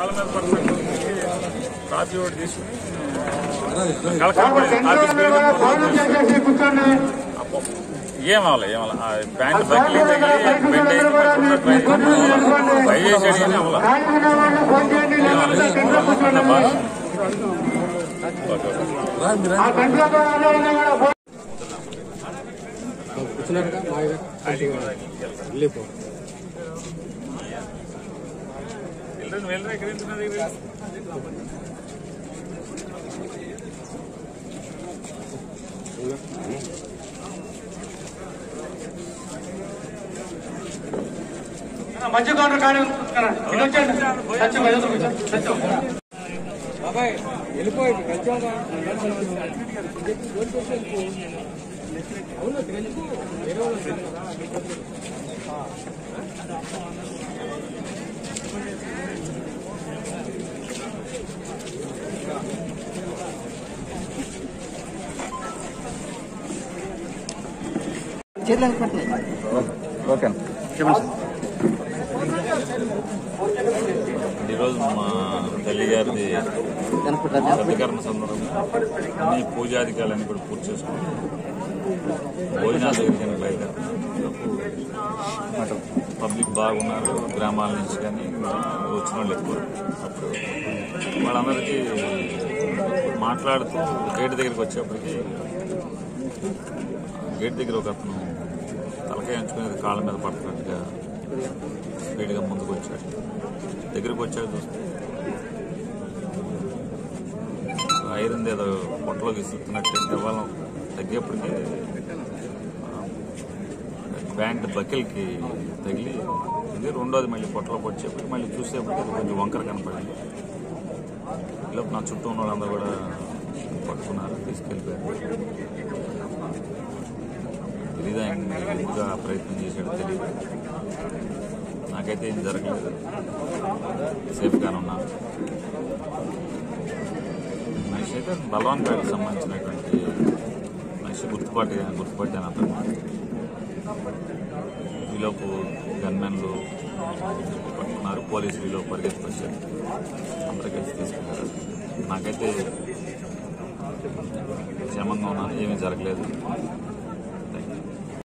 మీద కాపీ ఒకటి తీసుకుని ఏమవ్వాలి ఏమవ్వాలి ఆ ప్యాంట్ తగిలి బెండ్ అయింది ట్రై అవ్వాలి మాయగా వెళ్ళిపో. వెళ్ళండి వెళ్ళరా ఎక్కడ వెళ్తున్నారు మధ్య కౌంటర్ కానీ ఇటు వచ్చేయండి. సత్యం ఎదురు కూర్చో. సత్యం. బాబాయ్ వెళ్ళిపోయి కలిసాగా అవును ఎందుకు వేరే వాళ్ళు వస్తారు కదా. ఈరోజు మా తల్లి గారిది ప్రతికరణ సందర్భంగా అన్ని పూజాధికారులన్నీ కూడా పూర్తి చేసుకుని భోజనాల దగ్గరికి బయలుదేరుతున్నాం పబ్లిక్ బాగున్నారు గ్రామాల నుంచి కానీ వచ్చిన వాళ్ళు ఎక్కువ. అప్పుడు వాళ్ళందరికీ మాట్లాడుతూ గేట్ దగ్గరికి వచ్చేప్పటికి గేట్ దగ్గర ఒక అతను తలకాయ ఎంచుకునేది కాళ్ళ మీద పడుతున్నట్టుగా స్పీడ్గా ముందుకు వచ్చాడు. దగ్గరికి వచ్చాడు చూస్తే. ఐరన్ ఏదో పొట్టలో విసురుతున్నట్టు ఇవ్వాలి తగ్గేప్పటికి ప్యాంట్ బకెల్కి తగిలి ఇది రెండోది మళ్ళీ పొట్టలో వచ్చేప్పటికి మళ్ళీ చూసేప్పటికి అది కొంచెం వంకర కనపడింది. ఇలా నా చుట్టూ ఉన్న వాళ్ళందరూ కూడా పట్టుకున్నారు తీసుకెళ్ళిపోయారు. తెలీదు ఆయన ఎక్కువగా ప్రయత్నం చేశాడు తెలియదు నాకైతే ఏం జరగలేదు. సేఫ్గానే ఉన్నాను మనిషి అయితే బలవాన్ సంబంధించినటువంటి మనిషి గుర్తుపాటు గుర్తుపట్టాను అతను. ఈలోపు గన్మెన్లు పట్టుకున్నారు. పోలీసులు ఈలోపు పరిగెత్తుకొచ్చారు. అందరూ కలిసి తీసుకున్నారు. నాకైతే క్షేమంగా ఉన్నాను ఏమీ జరగలేదు.